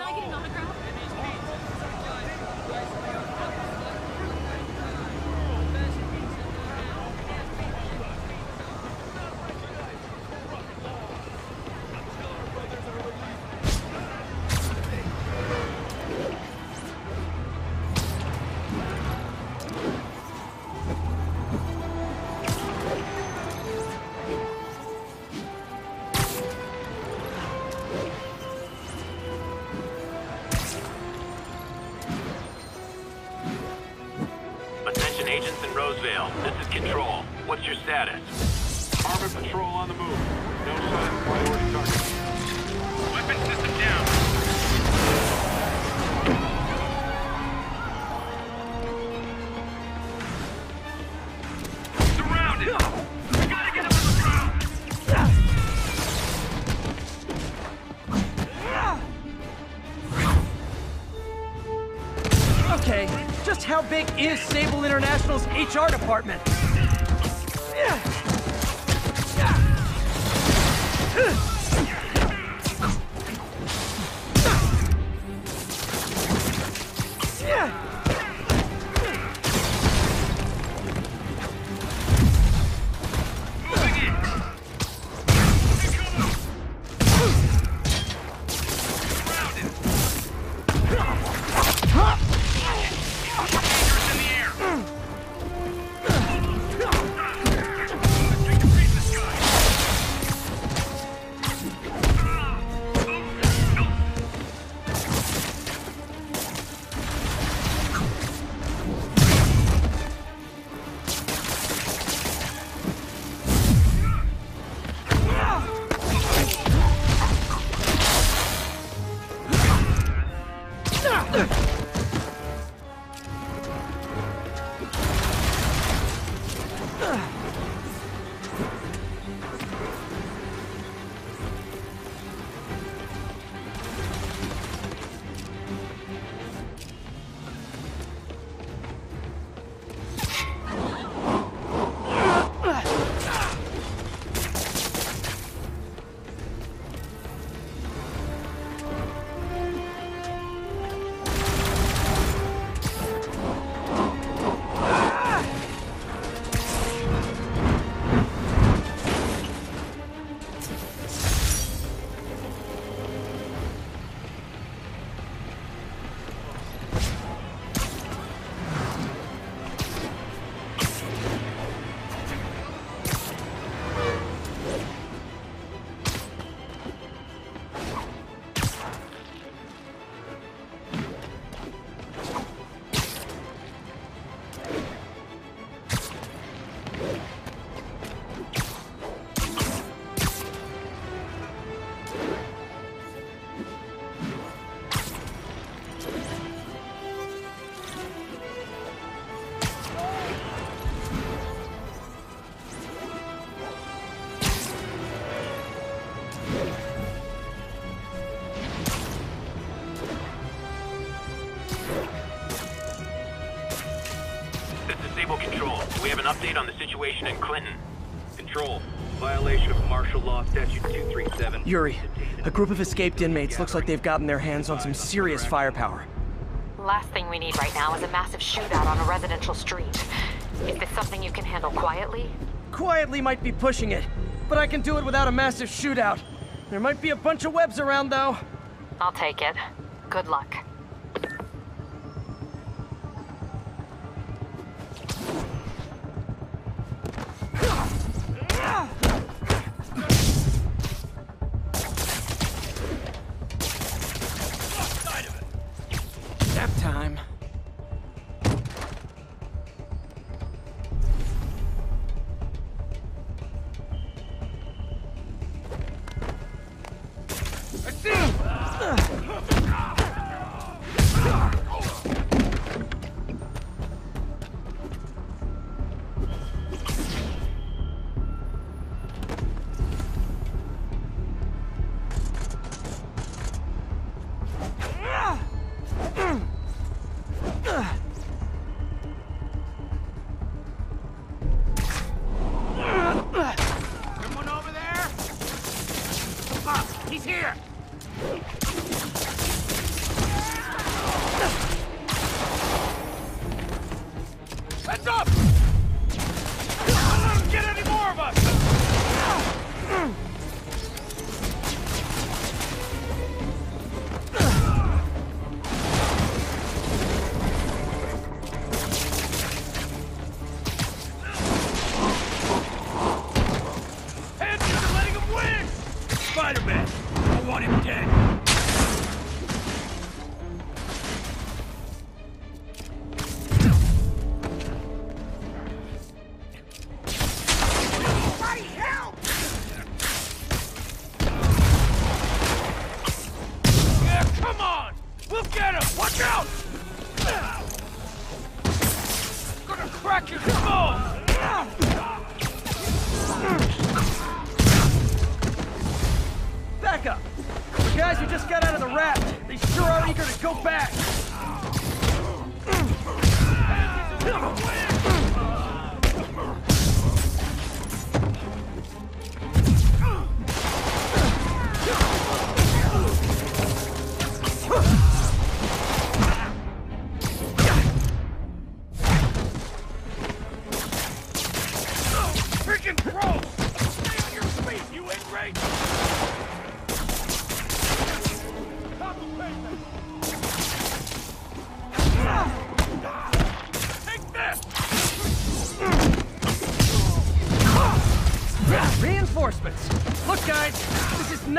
Can I get an is Sable International's HR department? Situation in Clinton. Control. Violation of martial law statute 237. Yuri, a group of escaped inmates looks like they've gotten their hands on some serious firepower. Last thing we need right now is a massive shootout on a residential street. Is this something you can handle quietly? Quietly might be pushing it, but I can do it without a massive shootout. There might be a bunch of webs around, though. I'll take it. Good luck. Heads up! Don't let him get any more of us! Spider-Man! I want him dead! Skull! Back up! The guys who just got out of the raft, they sure are eager to go back!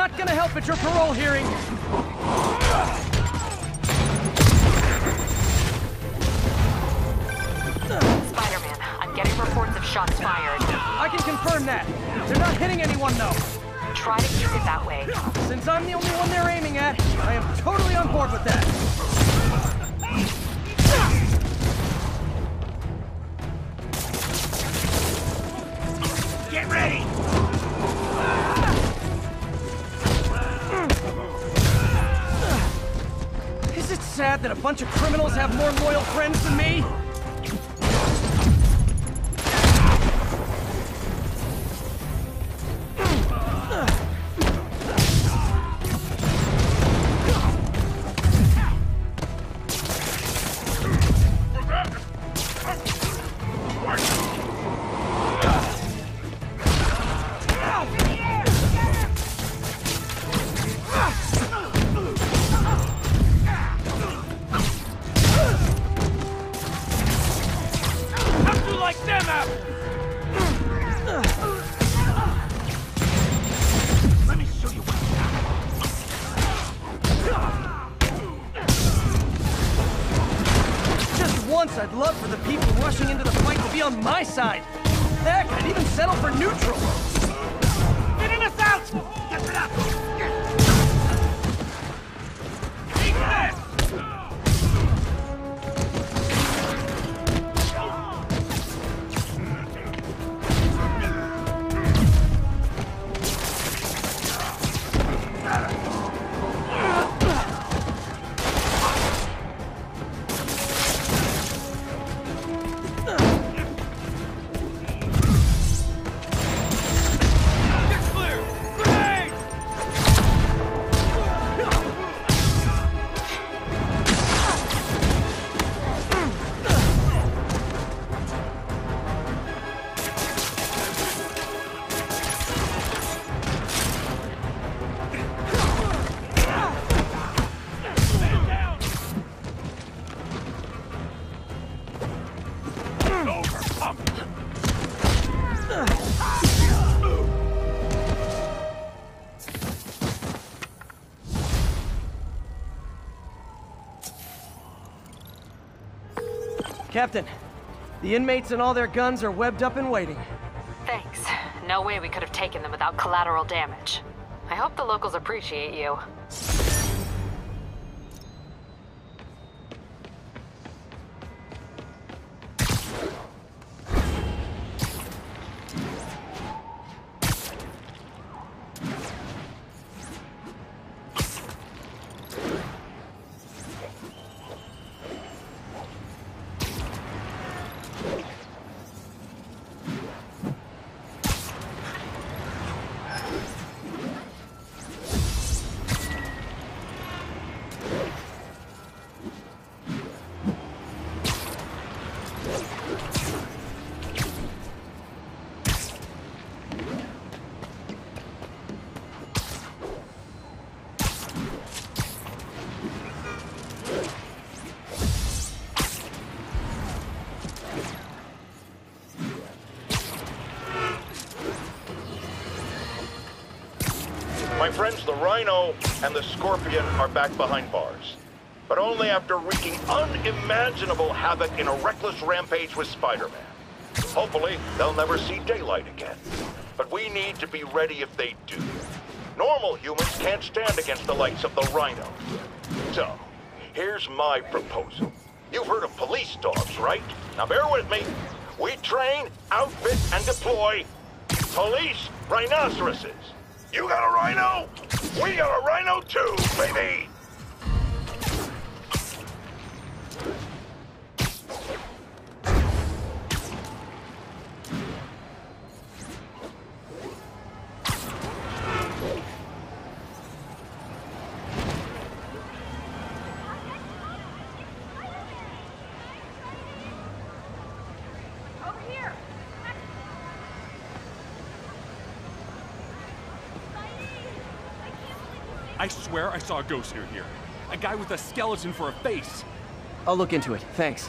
Not gonna help at your parole hearing! Spider-Man, I'm getting reports of shots fired. I can confirm that. They're not hitting anyone, though. Try to keep it that way. Since I'm the only one they're aiming at, I am totally on board with that. Sad that a bunch of criminals have more loyal friends than me? Once, I'd love for the people rushing into the fight to be on my side. Heck, I'd even settle for neutral. Getting us out! Captain, the inmates and all their guns are webbed up and waiting. Thanks. No way we could have taken them without collateral damage. I hope the locals appreciate you. My friends, the Rhino and the Scorpion are back behind bars. But only after wreaking unimaginable havoc in a reckless rampage with Spider-Man. Hopefully, they'll never see daylight again. But we need to be ready if they do. Normal humans can't stand against the likes of the Rhino. So, Here's my proposal. You've heard of police dogs, right? Now bear with me. We train, outfit, and deploy police rhinoceroses. You got a rhino? We got a rhino too, baby! I swear I saw a ghost near here. A guy with a skeleton for a face. I'll look into it. Thanks.